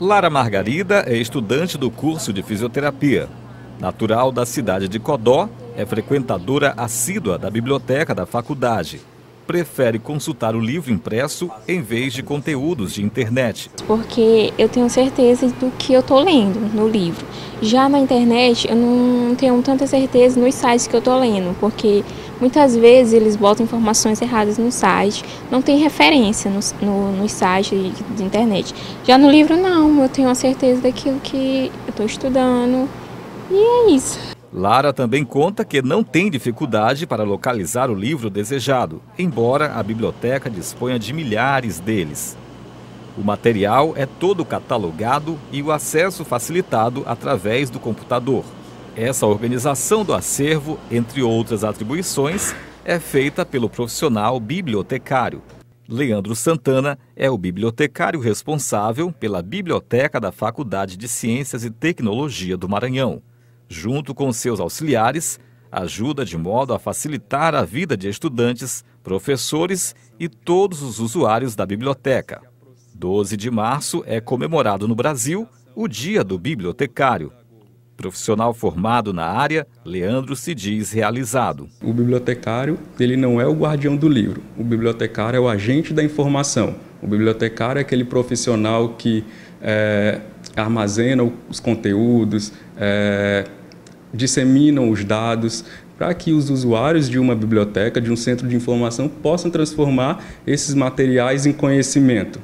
Lara Margarida é estudante do curso de fisioterapia. Natural da cidade de Codó, é frequentadora assídua da biblioteca da faculdade. Prefere consultar o livro impresso em vez de conteúdos de internet. Porque eu tenho certeza do que eu estou lendo no livro. Já na internet, eu não tenho tanta certeza nos sites que eu estou lendo, porque muitas vezes eles botam informações erradas no site, não tem referência no, no, no site de, de internet. Já no livro, não, eu tenho a certeza daquilo que eu estou estudando e é isso. Lara também conta que não tem dificuldade para localizar o livro desejado, embora a biblioteca disponha de milhares deles. O material é todo catalogado e o acesso facilitado através do computador. Essa organização do acervo, entre outras atribuições, é feita pelo profissional bibliotecário. Leandro Santana é o bibliotecário responsável pela Biblioteca da Faculdade de Ciências e Tecnologia do Maranhão. Junto com seus auxiliares, ajuda de modo a facilitar a vida de estudantes, professores e todos os usuários da biblioteca. 12 de março é comemorado no Brasil o Dia do Bibliotecário. Profissional formado na área, Leandro se diz realizado. O bibliotecário, ele não é o guardião do livro. O bibliotecário é o agente da informação. O bibliotecário é aquele profissional que é, armazena os conteúdos, é, os dados para que os usuários de uma biblioteca, de um centro de informação, possam transformar esses materiais em conhecimento.